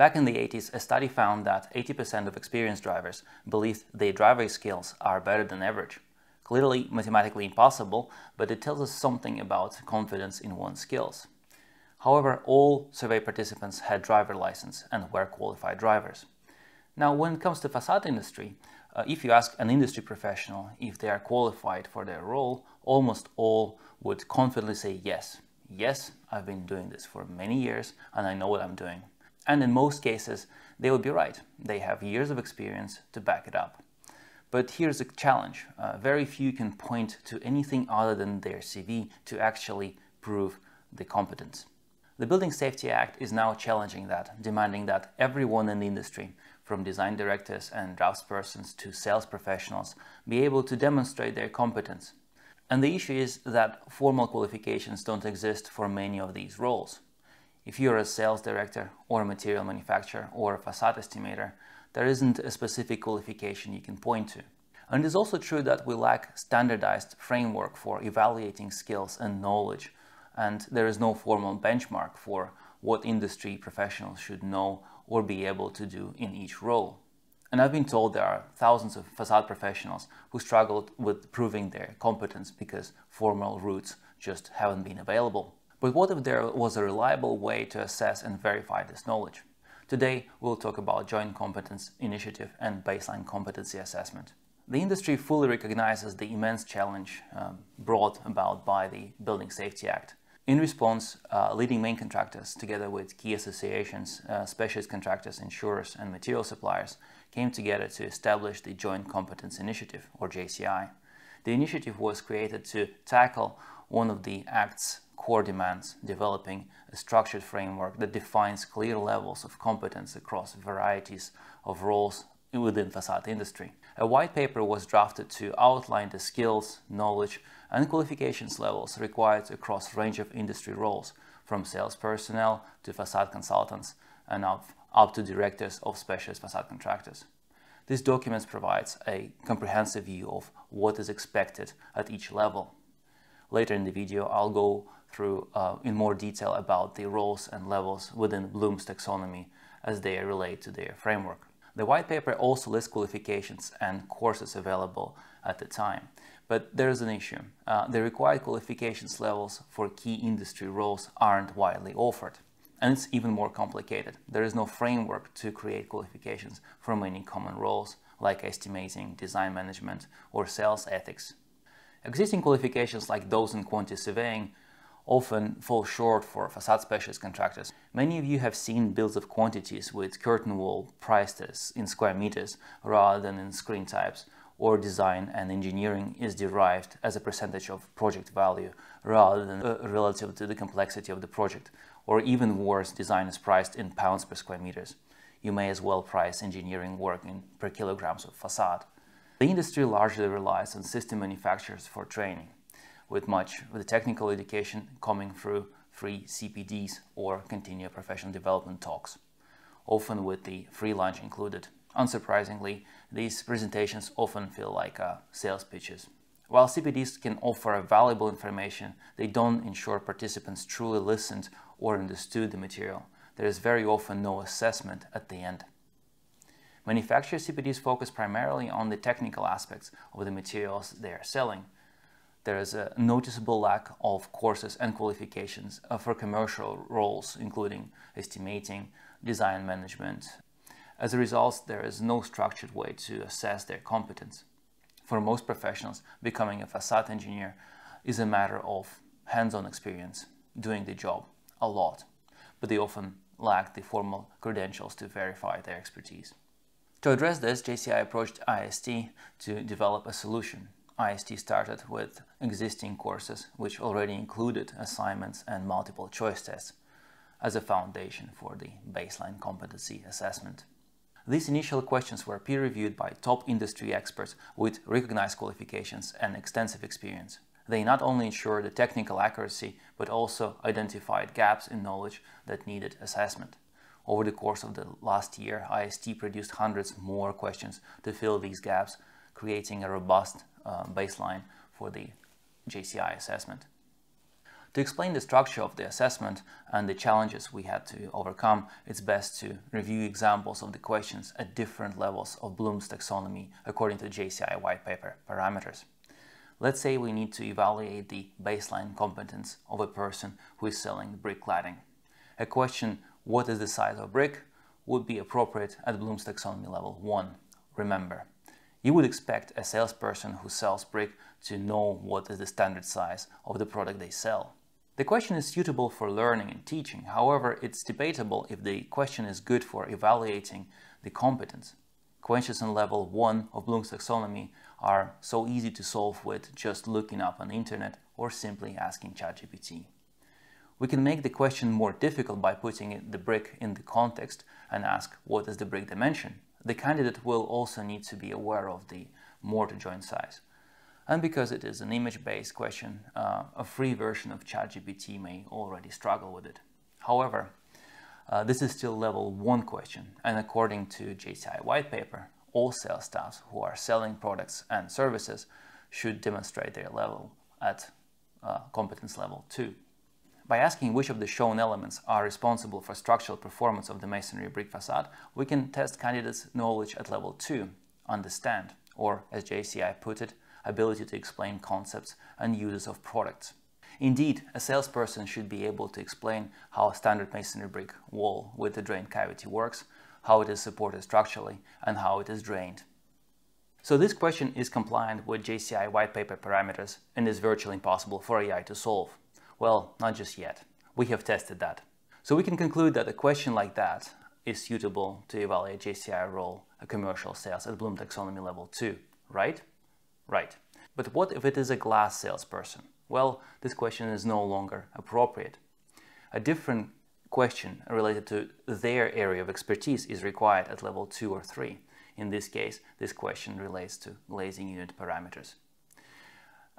Back in the 80s, a study found that 80% of experienced drivers believed their driving skills are better than average. Clearly mathematically impossible, but it tells us something about confidence in one's skills. However, all survey participants had driver license and were qualified drivers. Now, when it comes to facade industry, uh, if you ask an industry professional if they are qualified for their role, almost all would confidently say yes. Yes, I've been doing this for many years and I know what I'm doing. And in most cases, they would be right. They have years of experience to back it up. But here's a challenge. Uh, very few can point to anything other than their CV to actually prove the competence. The Building Safety Act is now challenging that, demanding that everyone in the industry from design directors and draftspersons to sales professionals, be able to demonstrate their competence. And the issue is that formal qualifications don't exist for many of these roles. If you're a sales director or a material manufacturer or a facade estimator, there isn't a specific qualification you can point to. And it is also true that we lack standardized framework for evaluating skills and knowledge, and there is no formal benchmark for what industry professionals should know or be able to do in each role. And I've been told there are thousands of facade professionals who struggled with proving their competence because formal routes just haven't been available. But what if there was a reliable way to assess and verify this knowledge? Today, we'll talk about Joint Competence Initiative and Baseline Competency Assessment. The industry fully recognizes the immense challenge um, brought about by the Building Safety Act in response, uh, leading main contractors, together with key associations, uh, specialist contractors, insurers, and material suppliers, came together to establish the Joint Competence Initiative, or JCI. The initiative was created to tackle one of the Act's core demands, developing a structured framework that defines clear levels of competence across varieties of roles within facade industry. A white paper was drafted to outline the skills, knowledge, and qualifications levels required across a range of industry roles, from sales personnel to facade consultants and up, up to directors of specialist facade contractors. This document provides a comprehensive view of what is expected at each level. Later in the video, I'll go through uh, in more detail about the roles and levels within Bloom's taxonomy as they relate to their framework. The white paper also lists qualifications and courses available at the time. But there is an issue. Uh, the required qualifications levels for key industry roles aren't widely offered. And it's even more complicated. There is no framework to create qualifications for many common roles like estimating, design management, or sales ethics. Existing qualifications like those in quantity surveying often fall short for facade specialist contractors. Many of you have seen bills of quantities with curtain wall priced as in square meters rather than in screen types, or design and engineering is derived as a percentage of project value rather than uh, relative to the complexity of the project, or even worse, design is priced in pounds per square meters. You may as well price engineering work in per kilograms of facade. The industry largely relies on system manufacturers for training with much of the technical education coming through free CPDs or continuing professional development talks, often with the free lunch included. Unsurprisingly, these presentations often feel like uh, sales pitches. While CPDs can offer valuable information, they don't ensure participants truly listened or understood the material. There is very often no assessment at the end. Manufacturer CPDs focus primarily on the technical aspects of the materials they are selling, there is a noticeable lack of courses and qualifications uh, for commercial roles, including estimating, design management. As a result, there is no structured way to assess their competence. For most professionals, becoming a facade engineer is a matter of hands-on experience, doing the job a lot, but they often lack the formal credentials to verify their expertise. To address this, JCI approached IAST to develop a solution IAST started with existing courses which already included assignments and multiple choice tests as a foundation for the baseline competency assessment. These initial questions were peer-reviewed by top industry experts with recognized qualifications and extensive experience. They not only ensured the technical accuracy, but also identified gaps in knowledge that needed assessment. Over the course of the last year, IAST produced hundreds more questions to fill these gaps, creating a robust uh, baseline for the JCI assessment. To explain the structure of the assessment and the challenges we had to overcome, it's best to review examples of the questions at different levels of Bloom's taxonomy according to JCI white paper parameters. Let's say we need to evaluate the baseline competence of a person who is selling brick cladding. A question, what is the size of brick, would be appropriate at Bloom's taxonomy level 1. Remember, you would expect a salesperson who sells brick to know what is the standard size of the product they sell. The question is suitable for learning and teaching. However, it's debatable if the question is good for evaluating the competence. Questions on level 1 of Bloom's taxonomy are so easy to solve with just looking up on the internet or simply asking ChatGPT. We can make the question more difficult by putting the brick in the context and ask what is the brick dimension. The candidate will also need to be aware of the mortar joint size. And because it is an image-based question, uh, a free version of ChatGPT may already struggle with it. However, uh, this is still level one question, and according to JCI white paper, all sales staffs who are selling products and services should demonstrate their level at uh, competence level two. By asking which of the shown elements are responsible for structural performance of the masonry brick facade, we can test candidates' knowledge at level 2, understand, or as JCI put it, ability to explain concepts and uses of products. Indeed, a salesperson should be able to explain how a standard masonry brick wall with a drain cavity works, how it is supported structurally, and how it is drained. So this question is compliant with JCI white paper parameters and is virtually impossible for AI to solve. Well, not just yet. We have tested that. So we can conclude that a question like that is suitable to evaluate JCI role a commercial sales at Bloom taxonomy level 2, right? Right. But what if it is a glass salesperson? Well, this question is no longer appropriate. A different question related to their area of expertise is required at level 2 or 3. In this case, this question relates to glazing unit parameters.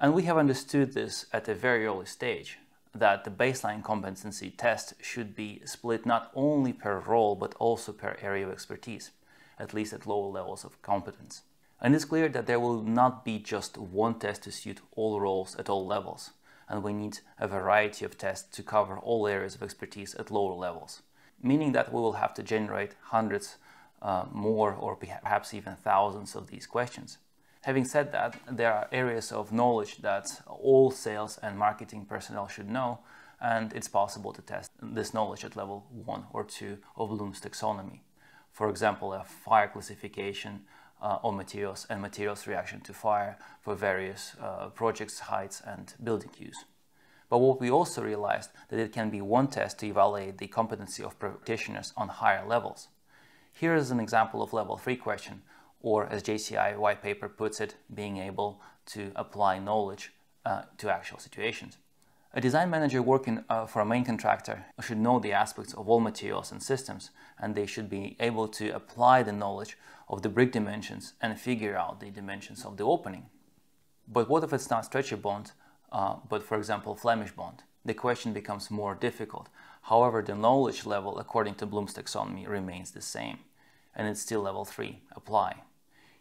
And we have understood this at a very early stage, that the baseline competency test should be split not only per role, but also per area of expertise, at least at lower levels of competence. And it's clear that there will not be just one test to suit all roles at all levels, and we need a variety of tests to cover all areas of expertise at lower levels, meaning that we will have to generate hundreds uh, more or perhaps even thousands of these questions. Having said that, there are areas of knowledge that all sales and marketing personnel should know, and it's possible to test this knowledge at level 1 or 2 of Bloom's taxonomy. For example, a fire classification uh, on materials and materials reaction to fire for various uh, projects, heights and building use. But what we also realized that it can be one test to evaluate the competency of practitioners on higher levels. Here is an example of level 3 question, or as JCI white paper puts it, being able to apply knowledge uh, to actual situations. A design manager working uh, for a main contractor should know the aspects of all materials and systems, and they should be able to apply the knowledge of the brick dimensions and figure out the dimensions of the opening. But what if it's not stretcher bond, uh, but for example Flemish bond? The question becomes more difficult. However, the knowledge level according to Bloom's taxonomy remains the same, and it's still level 3, apply.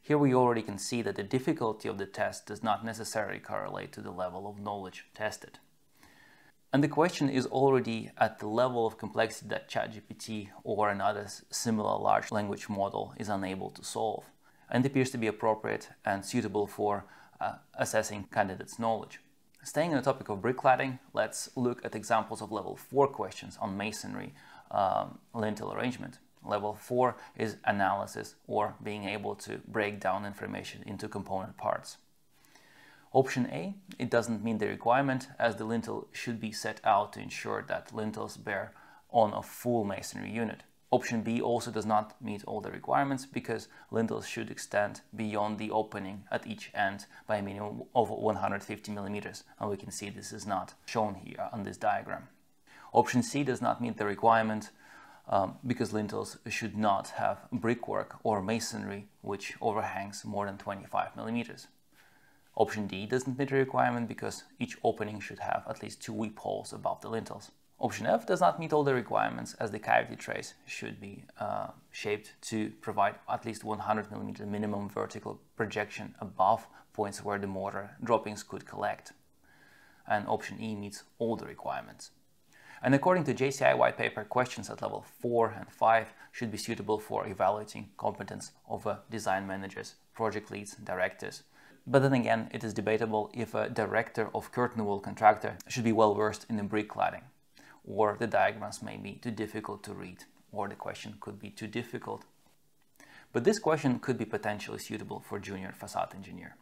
Here we already can see that the difficulty of the test does not necessarily correlate to the level of knowledge tested. And the question is already at the level of complexity that ChatGPT or another similar large language model is unable to solve, and appears to be appropriate and suitable for uh, assessing candidates' knowledge. Staying on the topic of bricklaying, let's look at examples of level 4 questions on masonry um, lintel arrangement. Level 4 is analysis or being able to break down information into component parts. Option A, it doesn't meet the requirement as the lintel should be set out to ensure that lintels bear on a full masonry unit. Option B also does not meet all the requirements because lintels should extend beyond the opening at each end by a minimum of 150 millimeters, and we can see this is not shown here on this diagram. Option C does not meet the requirement um, because lintels should not have brickwork or masonry which overhangs more than 25 millimeters. Option D doesn't meet the requirement because each opening should have at least two weep holes above the lintels. Option F does not meet all the requirements as the cavity tray should be uh, shaped to provide at least 100 millimeter minimum vertical projection above points where the mortar droppings could collect. and option E meets all the requirements. And according to JCI white paper, questions at level 4 and 5 should be suitable for evaluating competence of uh, design managers, project leads, directors. But then again, it is debatable if a director of curtain wall contractor should be well versed in the brick cladding, or the diagrams may be too difficult to read, or the question could be too difficult. But this question could be potentially suitable for junior facade engineer.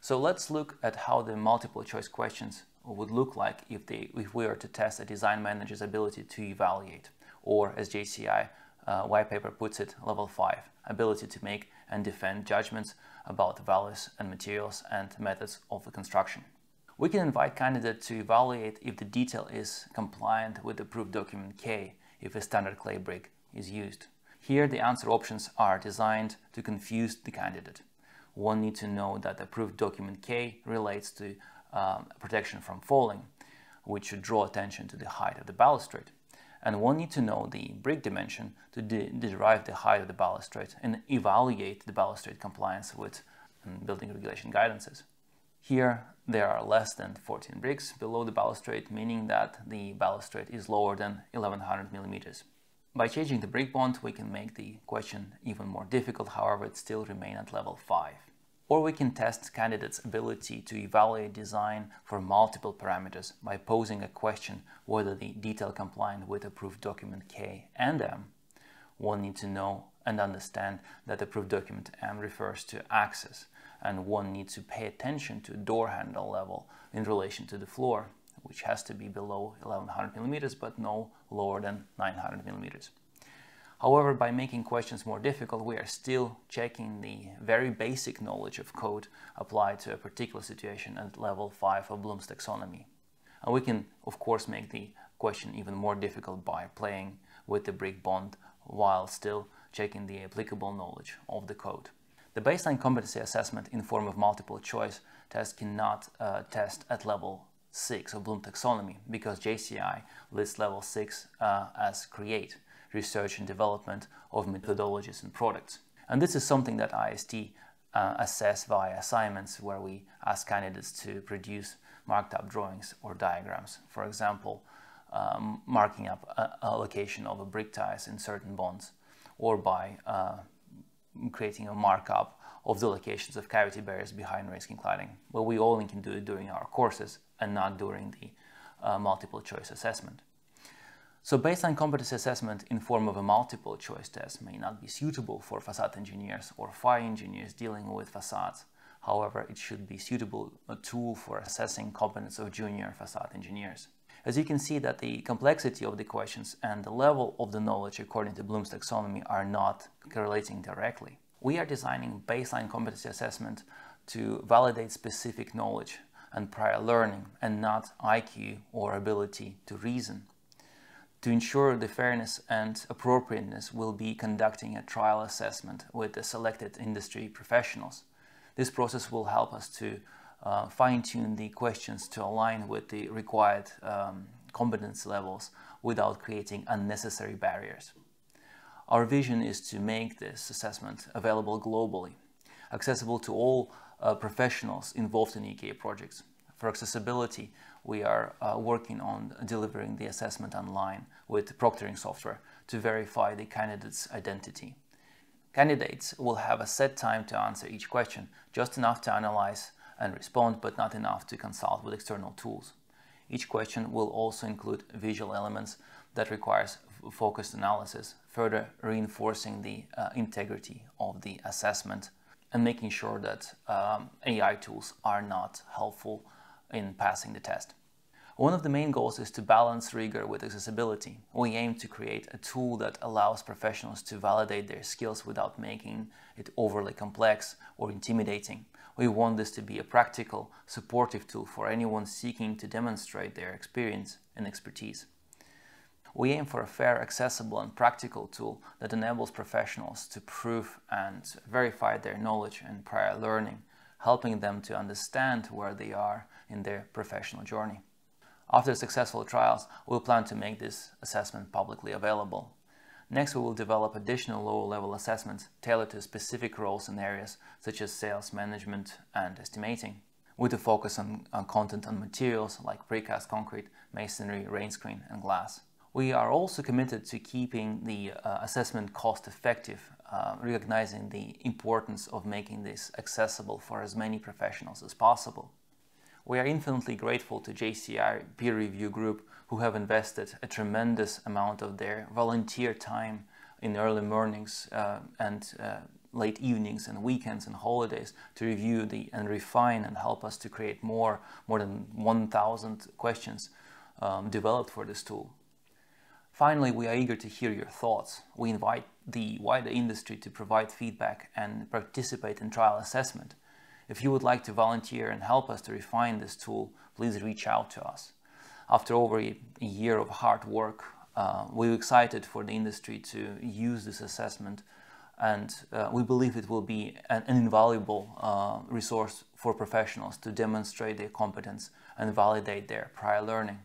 So let's look at how the multiple choice questions would look like if, they, if we were to test a design manager's ability to evaluate, or as JCI uh, white paper puts it, level 5, ability to make and defend judgments about values and materials and methods of the construction. We can invite candidate to evaluate if the detail is compliant with approved document K if a standard clay brick is used. Here the answer options are designed to confuse the candidate. One needs to know that approved document K relates to um, protection from falling, which should draw attention to the height of the balustrade. And one need to know the brick dimension to de derive the height of the balustrade and evaluate the balustrade compliance with um, building regulation guidances. Here, there are less than 14 bricks below the balustrade, meaning that the balustrade is lower than 1100 millimeters. By changing the brick bond, we can make the question even more difficult, however, it still remain at level 5. Or we can test candidates' ability to evaluate design for multiple parameters by posing a question whether the detail compliant with approved document K and M. One needs to know and understand that approved document M refers to access, and one needs to pay attention to door handle level in relation to the floor, which has to be below 1100 millimeters but no lower than 900 millimeters. However, by making questions more difficult, we are still checking the very basic knowledge of code applied to a particular situation at level 5 of Bloom's taxonomy. And we can, of course, make the question even more difficult by playing with the brick bond while still checking the applicable knowledge of the code. The baseline competency assessment in form of multiple choice test cannot uh, test at level 6 of Bloom taxonomy because JCI lists level 6 uh, as create research and development of methodologies and products. And this is something that IAST uh, assess via assignments where we ask candidates to produce marked up drawings or diagrams. For example, um, marking up a, a, location of a brick ties in certain bonds or by uh, creating a markup of the locations of cavity barriers behind rainscreen cladding. Well, we only can do it during our courses and not during the uh, multiple choice assessment. So baseline competence assessment in form of a multiple choice test may not be suitable for facade engineers or fire engineers dealing with facades. However, it should be suitable a tool for assessing competence of junior facade engineers. As you can see that the complexity of the questions and the level of the knowledge according to Bloom's taxonomy are not correlating directly. We are designing baseline competency assessment to validate specific knowledge and prior learning and not IQ or ability to reason. To ensure the fairness and appropriateness, we'll be conducting a trial assessment with the selected industry professionals. This process will help us to uh, fine-tune the questions to align with the required um, competence levels without creating unnecessary barriers. Our vision is to make this assessment available globally, accessible to all uh, professionals involved in EKA projects. For accessibility, we are uh, working on delivering the assessment online with proctoring software to verify the candidate's identity. Candidates will have a set time to answer each question, just enough to analyze and respond, but not enough to consult with external tools. Each question will also include visual elements that requires focused analysis, further reinforcing the uh, integrity of the assessment and making sure that um, AI tools are not helpful in passing the test. One of the main goals is to balance rigor with accessibility. We aim to create a tool that allows professionals to validate their skills without making it overly complex or intimidating. We want this to be a practical, supportive tool for anyone seeking to demonstrate their experience and expertise. We aim for a fair, accessible and practical tool that enables professionals to prove and verify their knowledge and prior learning, helping them to understand where they are in their professional journey. After successful trials, we'll plan to make this assessment publicly available. Next, we will develop additional lower-level assessments tailored to specific roles and areas such as sales management and estimating. with a focus on, on content and materials like precast concrete, masonry, rain screen, and glass. We are also committed to keeping the uh, assessment cost effective, uh, recognizing the importance of making this accessible for as many professionals as possible. We are infinitely grateful to JCI peer review group who have invested a tremendous amount of their volunteer time in early mornings uh, and uh, late evenings and weekends and holidays to review the and refine and help us to create more more than 1000 questions um, developed for this tool Finally, we are eager to hear your thoughts. We invite the wider industry to provide feedback and participate in trial assessment. If you would like to volunteer and help us to refine this tool, please reach out to us. After over a year of hard work, uh, we're excited for the industry to use this assessment and uh, we believe it will be an, an invaluable uh, resource for professionals to demonstrate their competence and validate their prior learning.